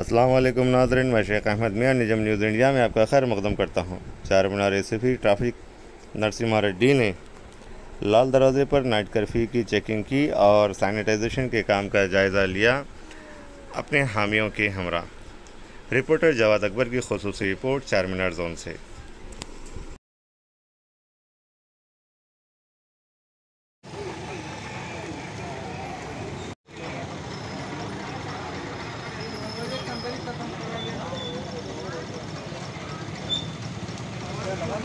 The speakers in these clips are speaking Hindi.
असलम नाजरन, मैं शेख अहमद मियाँ, निजम न्यूज़ इंडिया में आपका खैर मकदम करता हूँ। चार मीनार रेसिपी ट्रैफ़िक नरसिम्हा रेड्डी ने लाल दरवाज़े पर नाइट कर्फ्यू की चेकिंग की और सैनिटाइजेशन के काम का जायज़ा लिया अपने हामियों के हमरा। रिपोर्टर जवाद अकबर की खसूस रिपोर्ट चार मीनार जोन से।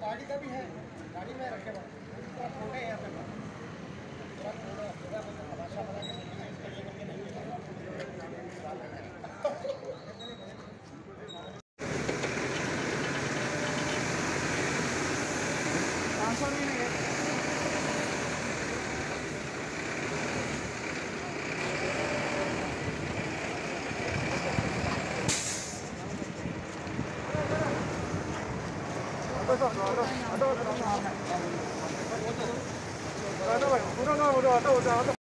गाड़ी का भी है। गाड़ी में रखे Ada, ada, ada.